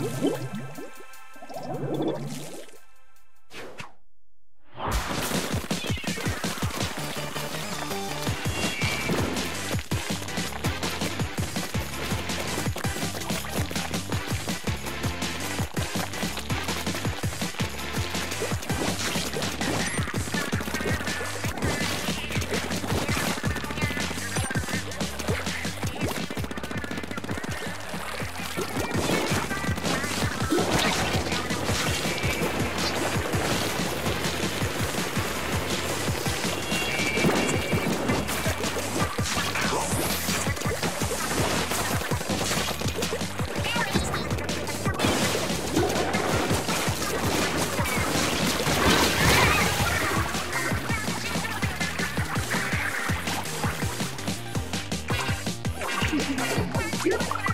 Uhum. You